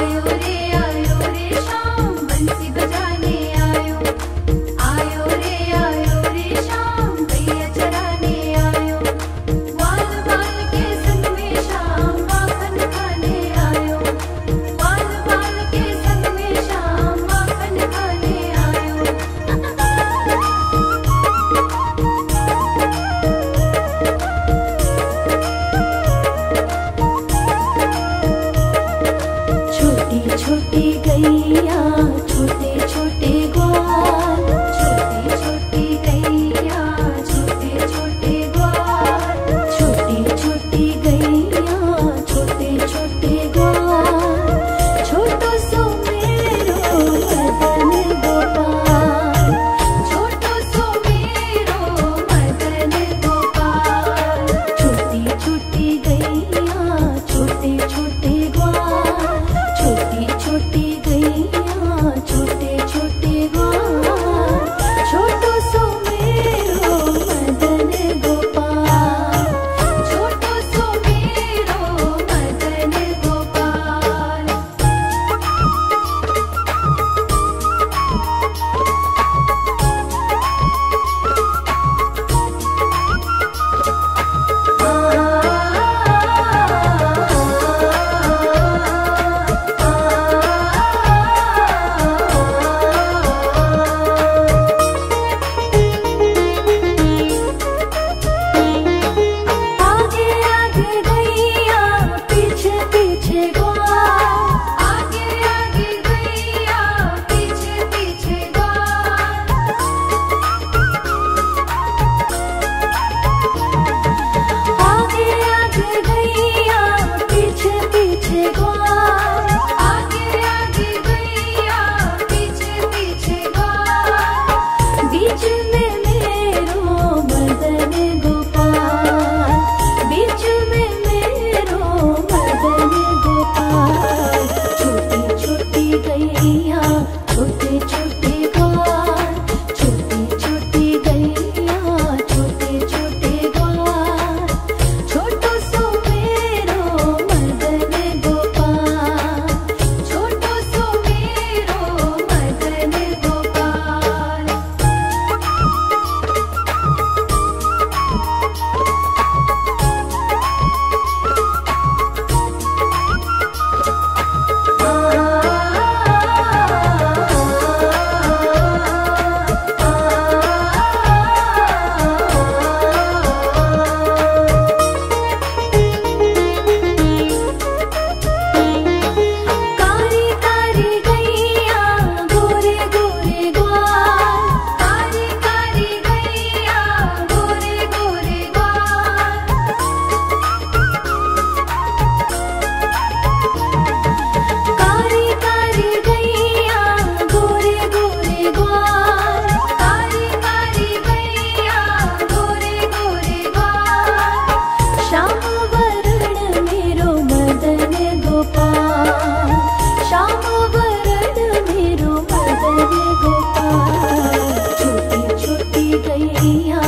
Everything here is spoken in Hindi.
वायुरे छोटी गैया छोटे छोटे ग्वाल किया